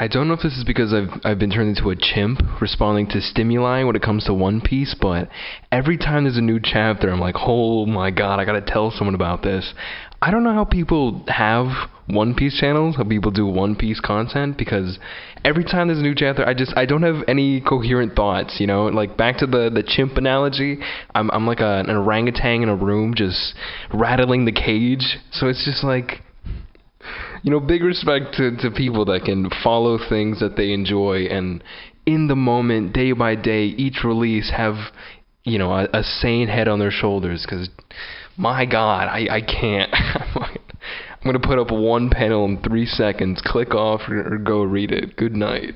I don't know if this is because I've I've been turned into a chimp responding to stimuli when it comes to One Piece, but every time there's a new chapter, I'm like, oh my god, I gotta tell someone about this. I don't know how people have One Piece channels, how people do One Piece content, because every time there's a new chapter, I just I don't have any coherent thoughts. You know, like back to the the chimp analogy, I'm I'm like a, an orangutan in a room just rattling the cage. So it's just like you know, big respect to, to people that can follow things that they enjoy and in the moment, day by day, each release have, you know, a, a sane head on their shoulders. Because, my God, I, I can't. I'm going to put up one panel in three seconds, click off, or, or go read it. Good night.